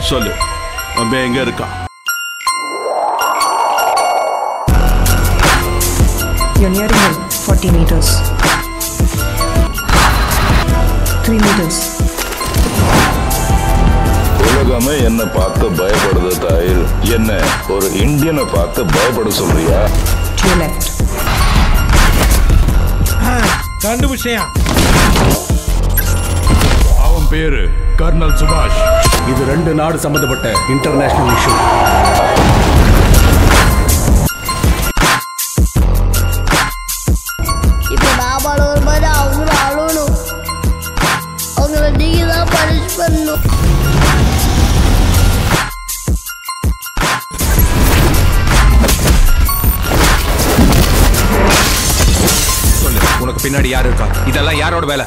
சொல்லு அவன் எங்க இருக்கான் You're nearing him. 40 meters. 3 meters. உலகமே என்ன பார்த்து பயப்படுது தாயில் என்ன ஒரு இந்தியனை பார்த்து பயப்பட சொல்றியா. கண்டுபிடிச்சேன் அவன் பேரு கர்னல் சுபாஷ். இது ரெண்டு நாடு சம்பந்தப்பட்ட இன்டர்நேஷனல் இஷ்யூ இப்போ நான் அவங்களும் அழணும் அவங்கள நீங்க தான் பனிஷ் பண்ணணும். சொல்லு உனக்கு பின்னாடி யார் இருக்கா? இதெல்லாம் யாரோட வேலை?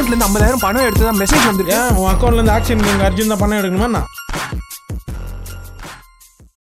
அக்கௌண்ட்ல இருந்து ஐம்பதாயிரம் பணம் எடுத்ததா மெசேஜ் வந்துருக்கு. உன் அக்கௌண்ட்ல இருந்து ஆக்ஷன் நீங்க அர்ஜுன் தான் பணம் எடுக்கணுமா நான்